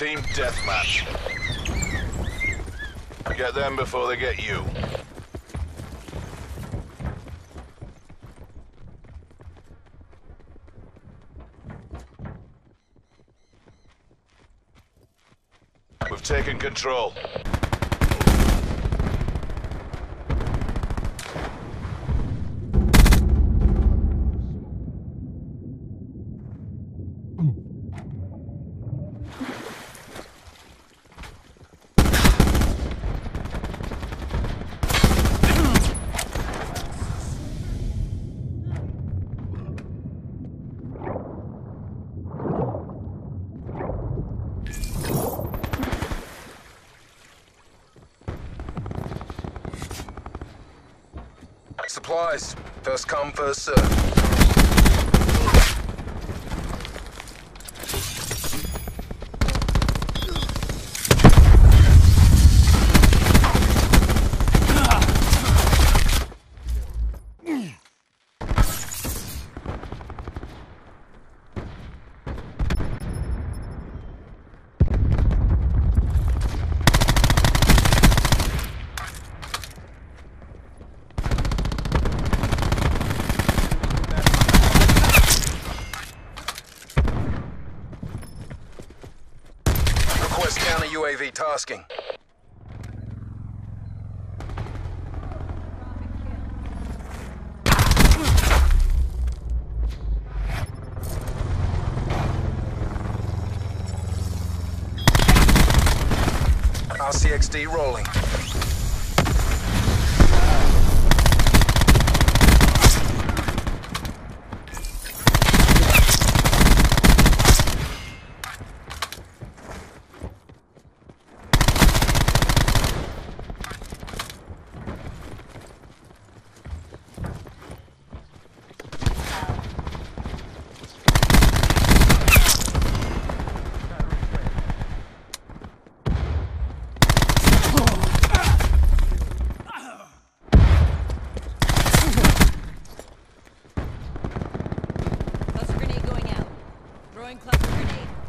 Team deathmatch. Get them before they get you. We've taken control. Supplies. First come, first serve. Request counter UAV tasking. RCXD rolling.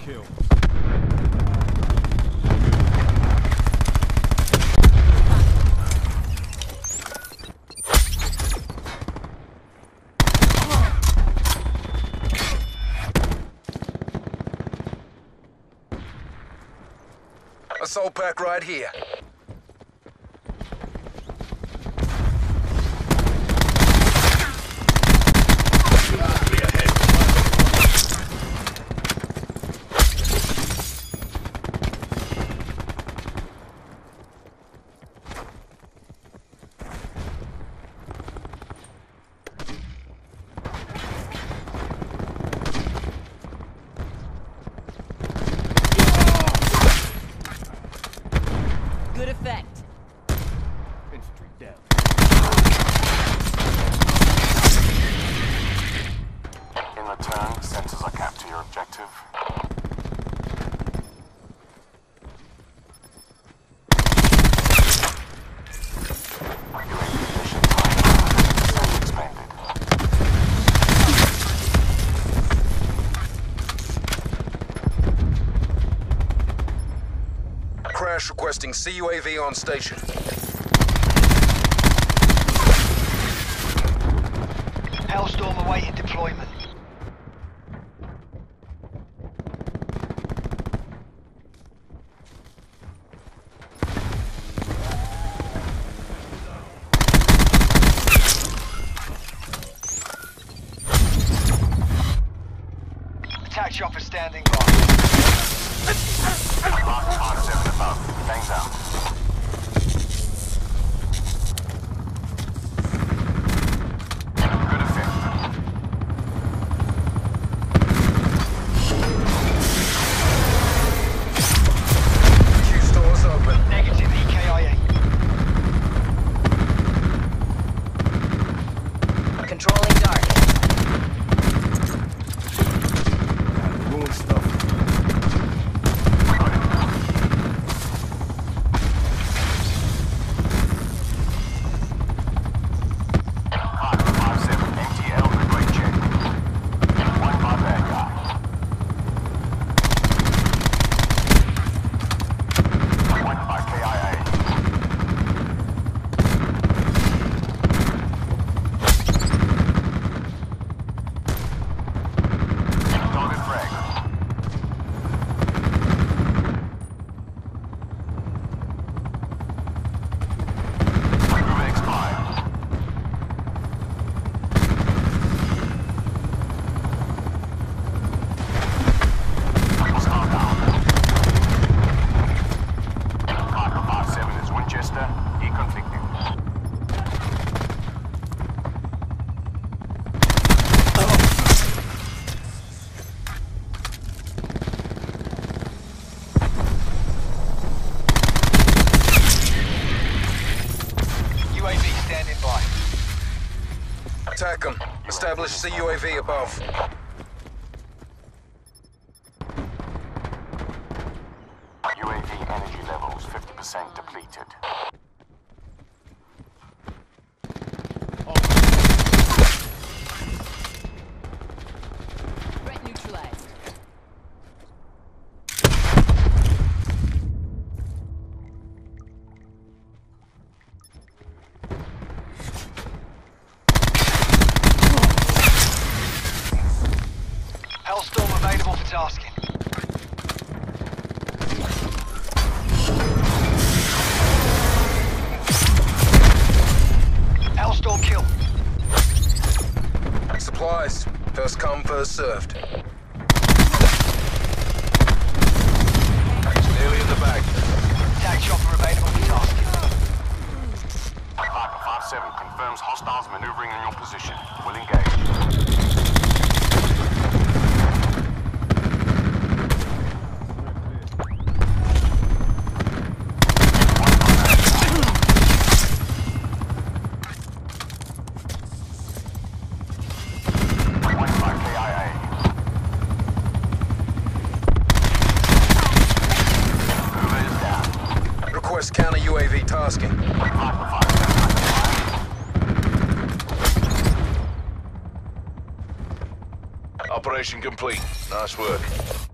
Kill. Assault pack right here. Crash requesting CUAV on station. Hellstorm awaiting deployment. Attack chopper standing by. attack them. Establish the UAV above. UAV energy levels 50% depleted. served. tasking. Operation complete. Nice work.